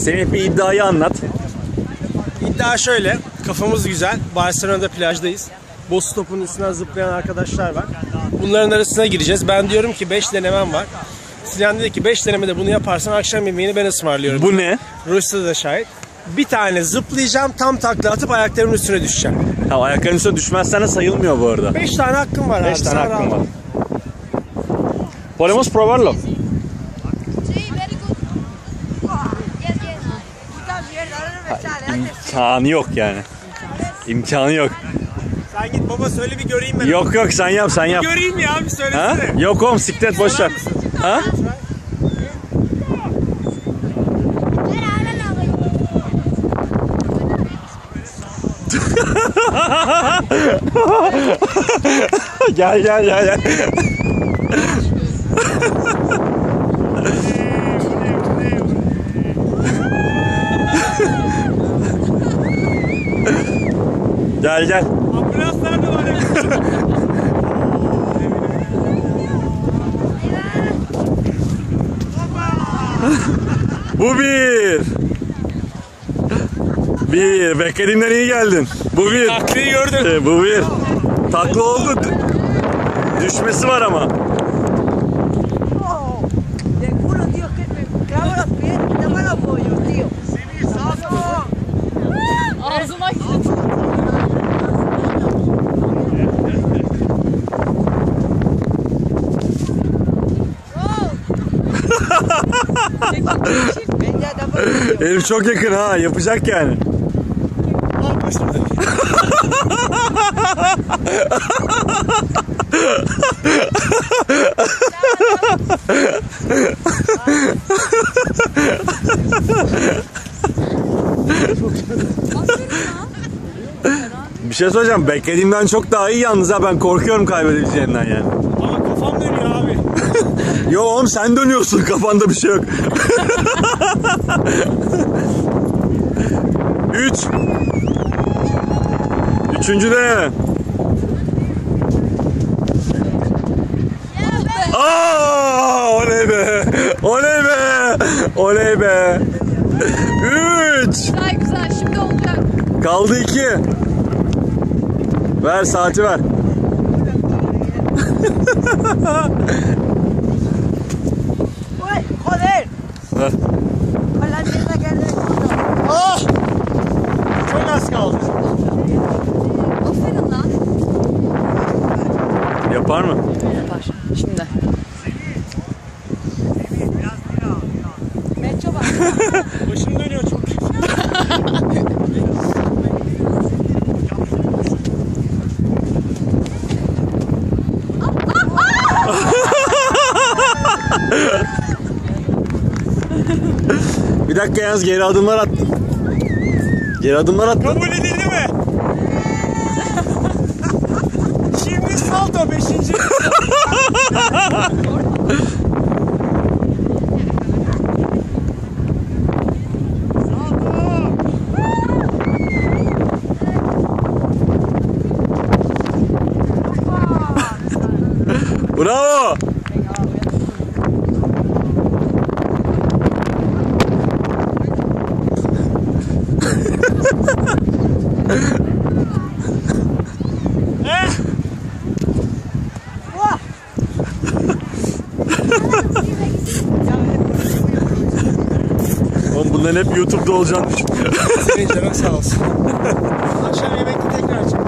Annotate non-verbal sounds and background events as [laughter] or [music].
Semih bir iddiayı anlat. İddia şöyle. Kafamız güzel. Barcelona'da plajdayız. Boss topun üstünden zıplayan arkadaşlar var. Bunların arasına gireceğiz. Ben diyorum ki 5 denemem var. Sinan dedi ki 5 denemede bunu yaparsan akşam yemeğini ben ısmarlıyorum. Bu ne? Rusya da şahit. Bir tane zıplayacağım tam takla atıp ayaklarımın üstüne düşeceğim. Ha, ayakların üstüne düşmezsen de sayılmıyor bu arada. 5 tane hakkım var 5 abi. tane sana hakkım var. Podemos probarlo. İmkanı yok yani. İmkanı yok. Sen git baba söyle bir göreyim ben. Yok yok sen yap sen yap. Göreyim ya bir Ha? söylesene. Yok oğlum siklet boş ver. Ha? [laughs] Gel gel gel gel. Gel gel. Ambulans nerede var ya? Bu bir. Bir. Beklediğimden iyi geldin. Bu bir. Takliyi gördün. Ee, bu bir. Takla oldu. Düşmesi var ama. [laughs] Herif çok yakın ha. Yapacak yani. Bir şey söyleyeceğim. Beklediğimden çok daha iyi yalnız ha. Ben korkuyorum kaybedebileceğinden yani. Ama kafam dönüyor abi. Yo oğlum sen dönüyorsun. Kafanda bir şey yok. [laughs] Üç. Üçüncü de. Aa, oley be. Oley be. Oley be. Üç. Güzel güzel şimdi olacak. Kaldı iki. Ver saati ver. [laughs] La mierda que le Ah! Çok az kaldı. Aferin lan. Yapar mı? Yapar. Şimdi. Me bak. [laughs] Başım dönüyor çok. Bir dakika yalnız geri adımlar attın. Geri adımlar attın. Kabul edildi mi? [laughs] Şimdi salto 5. Bravo. Oğlum bunların hep YouTube'da olacağını düşünüyorum. Senin canın sağ olsun. [laughs] Akşam yemekte tekrar çık.